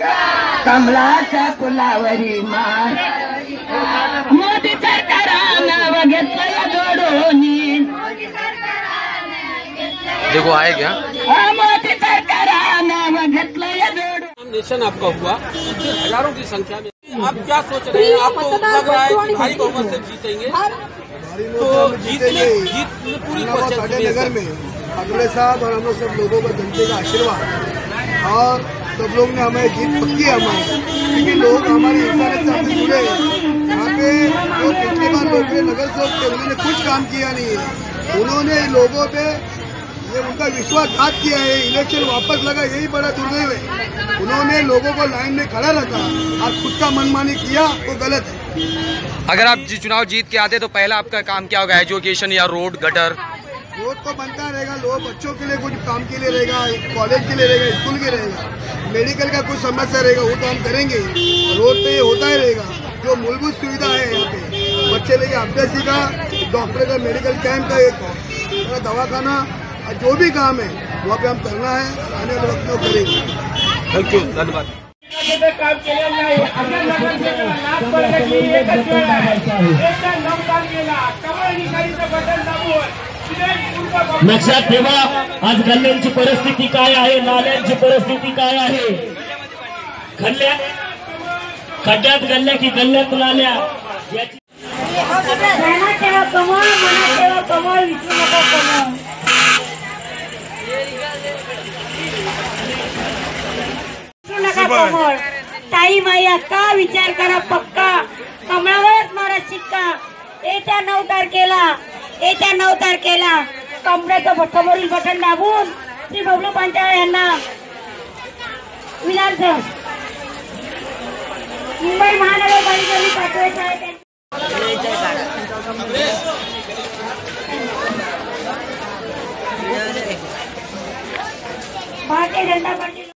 कमलाच्या फुलावरी मार मोदी सरकारानं घेतलं जोडून देखो आए क्या? मोदी सरकारानं नॉमिनेशन आपका हुआ। हज़ारों की संख्या में। आप क्या सोच रहे हैं? आपको लग रहा है कि भारी बहुमत से जीतेंगे। तो जीतने जीत पूरी कोशिश नगर में अगले साहब और हम लोग सब लोगों का जनते का आशीर्वाद। और सब लोग ने हमें जीत पक्की है हमारी। क्योंकि लोग हमारी इंसानियत से हमसे जुड़े हैं। यहाँ पे जो पिछले बार लोग थे नगर सेवक थे उन्होंने कुछ काम किया नहीं है। उन्होंने लोगों पे ये उनका विश्वासघात किया है। इलेक्शन वापस लगा यही बड़ा दुर्दैव है। उन्होंने लोगों को लाइन में खड़ा रखा। और खुद का मनमानी किया वो गलत है। अगर आप जी चुनाव जीत के आते तो पहला आपका काम क्या होगा? एजुकेशन या रोड गटर? रोड तो बनता रहेगा। लोग बच्चों के लिए कुछ काम के लिए रहेगा कॉलेज के लिए रहेगा स्कूल के लिए रहेगा। मेडिकल का कुछ समस्या रहेगा वो तो हम करेंगे रोड पे ये होता ही रहेगा। जो मूलभूत सुविधा है यहाँ पे बच्चे लेके अभ्यासी का डॉक्टर का मेडिकल कैंप का एक दवाखाना और जो भी काम है वहाँ पे हम करना है आने वाले वक्त में करेंगे। थैंक यू धन्यवाद। काम केलेलं नाही अशा नगरसेवकाला लाच पडण्याची एकच वेळ आहे एकदा नमदान केला कमळ निकालीचं बटन दाबून तिथे पूर्ण लक्षात ठेवा आज गल्ल्यांची परिस्थिती काय आहे नाल्यांची परिस्थिती काय आहे? खड्ड्या खड्ड्यात गल्ल्या की गल्ल्यात नाल्या? याची ठेवा कमळ मनात ठेवा कमळ विसरू नका कमळ. विसरू नका कमळ ताई माई अक्का विचार करा पक्का? कमळावरच मारा शिक्का. येत्या नऊ तारखेला येत्या नऊ तारखेला. कमळाचं बटनावरील बटन दाबून श्री बबलू पांचाळ मुंबई महानगरपालिकेने पाठवायचं भारतीय जनता पार्टी